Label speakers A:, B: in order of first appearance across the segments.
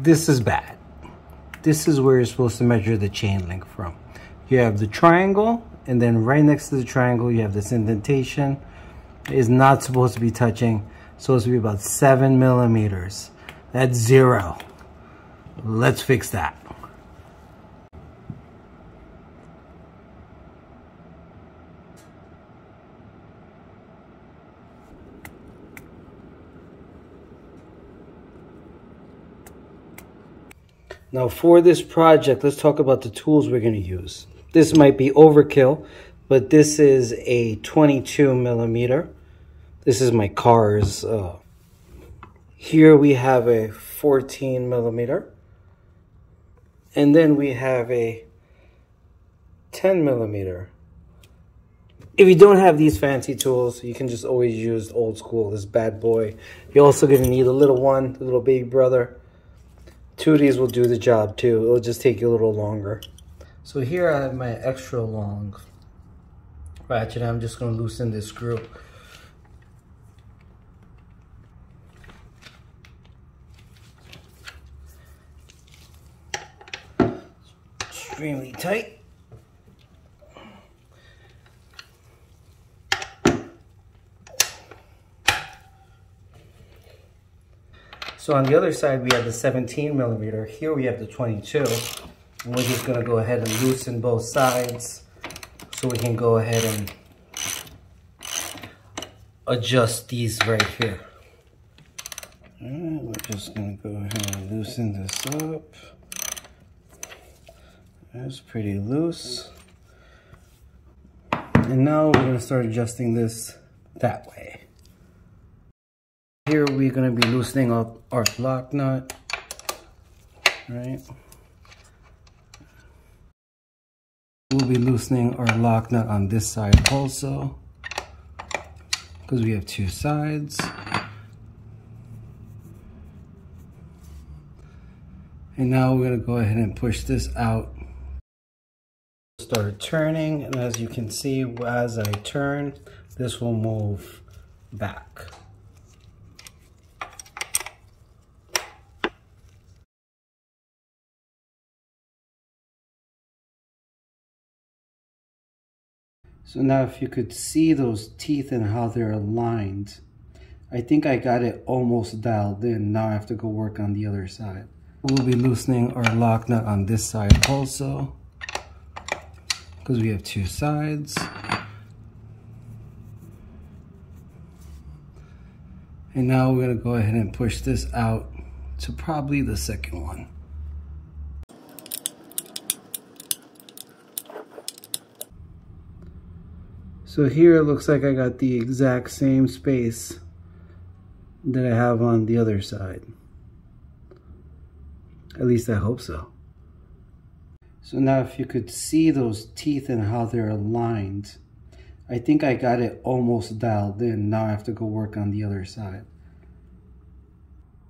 A: this is bad. This is where you're supposed to measure the chain length from. You have the triangle, and then right next to the triangle, you have this indentation. Is not supposed to be touching. It's supposed to be about seven millimeters. That's zero. Let's fix that. Now for this project, let's talk about the tools we're going to use. This might be overkill, but this is a 22 millimeter. This is my car's. Uh, here we have a 14 millimeter. And then we have a 10 millimeter. If you don't have these fancy tools, you can just always use old school, this bad boy. You're also going to need a little one, a little baby brother. Two of these will do the job too. It'll just take you a little longer. So here I have my extra long ratchet. I'm just going to loosen this screw. Extremely tight. So on the other side, we have the 17 millimeter. Here we have the 22. And we're just gonna go ahead and loosen both sides so we can go ahead and adjust these right here. We're just gonna go ahead and loosen this up. That's pretty loose. And now we're gonna start adjusting this that way. Here we're going to be loosening up our lock nut, right? We'll be loosening our lock nut on this side also, because we have two sides. And now we're going to go ahead and push this out. Start turning, and as you can see, as I turn, this will move back. So now if you could see those teeth and how they're aligned, I think I got it almost dialed in. Now I have to go work on the other side. We'll be loosening our lock nut on this side also because we have two sides. And now we're gonna go ahead and push this out to probably the second one. So here it looks like I got the exact same space that I have on the other side. At least I hope so. So now if you could see those teeth and how they're aligned, I think I got it almost dialed in. Now I have to go work on the other side.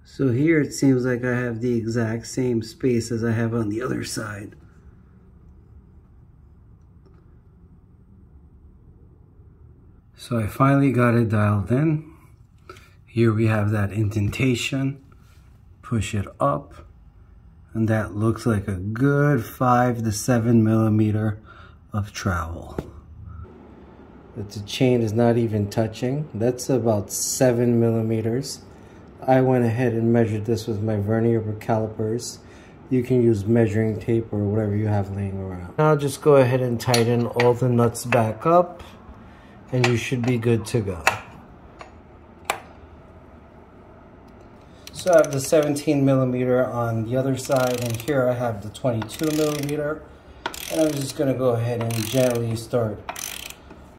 A: So here it seems like I have the exact same space as I have on the other side. So I finally got it dialed in. Here we have that indentation. Push it up. And that looks like a good five to seven millimeter of travel. But the chain is not even touching. That's about seven millimeters. I went ahead and measured this with my vernier calipers. You can use measuring tape or whatever you have laying around. Now just go ahead and tighten all the nuts back up and you should be good to go. So I have the 17 millimeter on the other side and here I have the 22 millimeter and I'm just going to go ahead and gently start